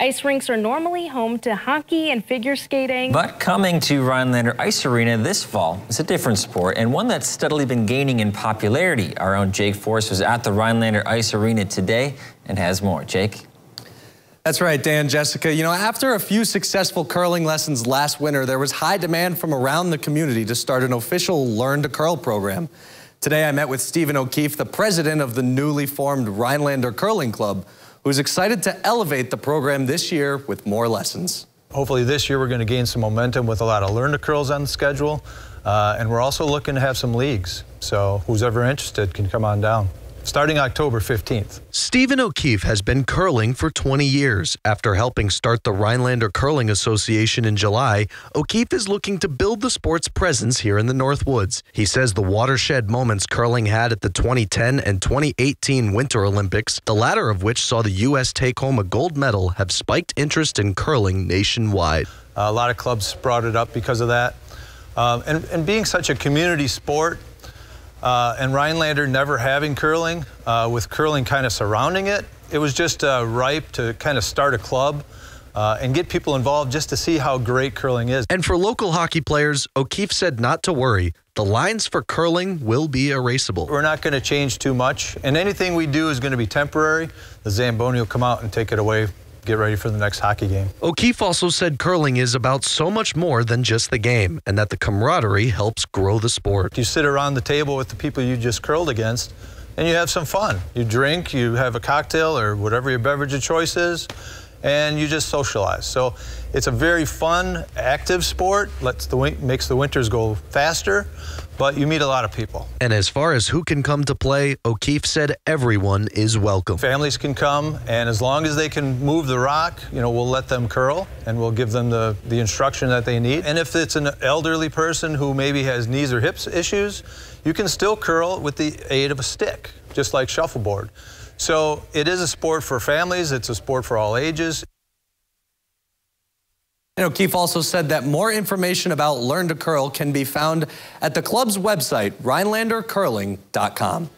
Ice rinks are normally home to hockey and figure skating. But coming to Rhinelander Ice Arena this fall is a different sport and one that's steadily been gaining in popularity. Our own Jake Force was at the Rhinelander Ice Arena today and has more. Jake? That's right, Dan, Jessica. You know, after a few successful curling lessons last winter, there was high demand from around the community to start an official Learn to Curl program. Today, I met with Stephen O'Keefe, the president of the newly formed Rhinelander Curling Club, who's excited to elevate the program this year with more lessons. Hopefully this year we're going to gain some momentum with a lot of learn to curls on the schedule. Uh, and we're also looking to have some leagues. So who's ever interested can come on down starting October 15th. Stephen O'Keefe has been curling for 20 years. After helping start the Rhinelander Curling Association in July, O'Keefe is looking to build the sport's presence here in the North Woods. He says the watershed moments curling had at the 2010 and 2018 Winter Olympics, the latter of which saw the U.S. take home a gold medal, have spiked interest in curling nationwide. Uh, a lot of clubs brought it up because of that. Um, and, and being such a community sport, uh, and Rhinelander never having curling, uh, with curling kind of surrounding it, it was just uh, ripe to kind of start a club. Uh, and get people involved just to see how great curling is. And for local hockey players, O'Keefe said not to worry. The lines for curling will be erasable. We're not going to change too much, and anything we do is going to be temporary. The Zamboni will come out and take it away get ready for the next hockey game. O'Keefe also said curling is about so much more than just the game and that the camaraderie helps grow the sport. You sit around the table with the people you just curled against and you have some fun. You drink, you have a cocktail or whatever your beverage of choice is and you just socialize. So it's a very fun, active sport. Lets the makes the winters go faster, but you meet a lot of people. And as far as who can come to play, O'Keefe said everyone is welcome. Families can come, and as long as they can move the rock, you know, we'll let them curl, and we'll give them the, the instruction that they need. And if it's an elderly person who maybe has knees or hips issues, you can still curl with the aid of a stick, just like shuffleboard. So it is a sport for families. It's a sport for all ages. And O'Keefe also said that more information about Learn to Curl can be found at the club's website, RhinelanderCurling.com.